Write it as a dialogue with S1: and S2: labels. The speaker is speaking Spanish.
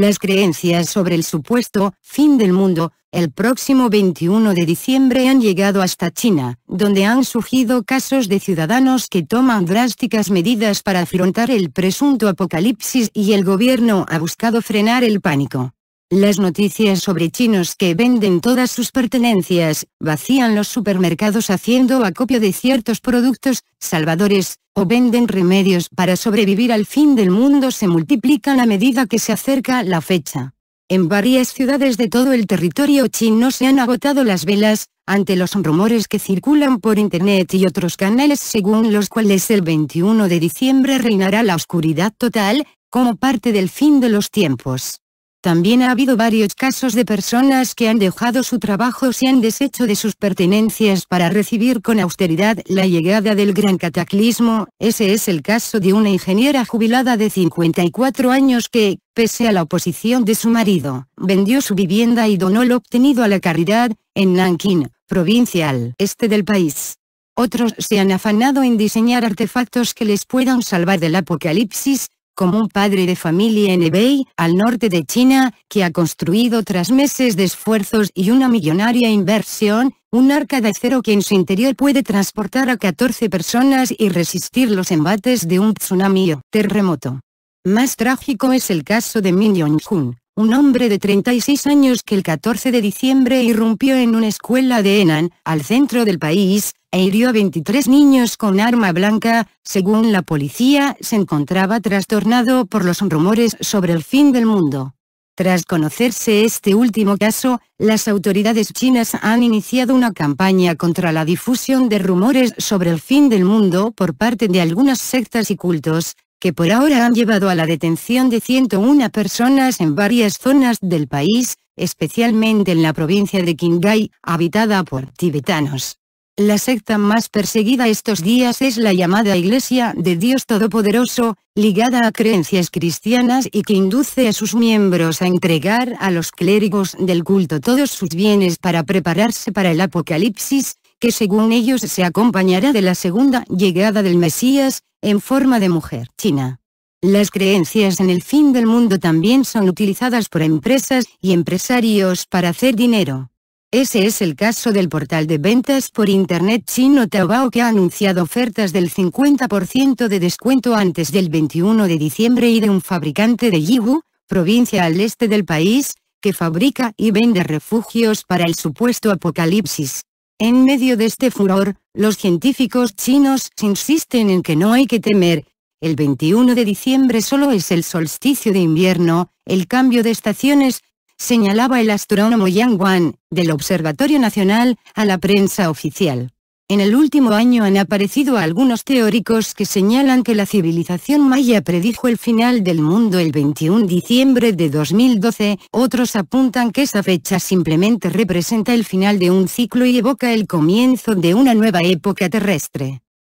S1: Las creencias sobre el supuesto fin del mundo, el próximo 21 de diciembre han llegado hasta China, donde han surgido casos de ciudadanos que toman drásticas medidas para afrontar el presunto apocalipsis y el gobierno ha buscado frenar el pánico. Las noticias sobre chinos que venden todas sus pertenencias, vacían los supermercados haciendo acopio de ciertos productos, salvadores, o venden remedios para sobrevivir al fin del mundo se multiplican a medida que se acerca la fecha. En varias ciudades de todo el territorio chino se han agotado las velas, ante los rumores que circulan por internet y otros canales según los cuales el 21 de diciembre reinará la oscuridad total, como parte del fin de los tiempos. También ha habido varios casos de personas que han dejado su trabajo y han deshecho de sus pertenencias para recibir con austeridad la llegada del gran cataclismo, ese es el caso de una ingeniera jubilada de 54 años que, pese a la oposición de su marido, vendió su vivienda y donó lo obtenido a la caridad, en Nanking, provincia este del país. Otros se han afanado en diseñar artefactos que les puedan salvar del apocalipsis, como un padre de familia en Hebei, al norte de China, que ha construido tras meses de esfuerzos y una millonaria inversión, un arca de acero que en su interior puede transportar a 14 personas y resistir los embates de un tsunami o terremoto. Más trágico es el caso de Min Yong-hun, un hombre de 36 años que el 14 de diciembre irrumpió en una escuela de Henan, al centro del país, e hirió a 23 niños con arma blanca, según la policía, se encontraba trastornado por los rumores sobre el fin del mundo. Tras conocerse este último caso, las autoridades chinas han iniciado una campaña contra la difusión de rumores sobre el fin del mundo por parte de algunas sectas y cultos, que por ahora han llevado a la detención de 101 personas en varias zonas del país, especialmente en la provincia de Qinghai, habitada por tibetanos. La secta más perseguida estos días es la llamada Iglesia de Dios Todopoderoso, ligada a creencias cristianas y que induce a sus miembros a entregar a los clérigos del culto todos sus bienes para prepararse para el apocalipsis, que según ellos se acompañará de la segunda llegada del Mesías, en forma de mujer china. Las creencias en el fin del mundo también son utilizadas por empresas y empresarios para hacer dinero. Ese es el caso del portal de ventas por Internet chino Taobao que ha anunciado ofertas del 50% de descuento antes del 21 de diciembre y de un fabricante de Yiwu, provincia al este del país, que fabrica y vende refugios para el supuesto apocalipsis. En medio de este furor, los científicos chinos insisten en que no hay que temer, el 21 de diciembre solo es el solsticio de invierno, el cambio de estaciones señalaba el astrónomo Yang Wan, del Observatorio Nacional, a la prensa oficial. En el último año han aparecido algunos teóricos que señalan que la civilización maya predijo el final del mundo el 21 de diciembre de 2012, otros apuntan que esa fecha simplemente representa el final de un ciclo y evoca el comienzo de una nueva época terrestre.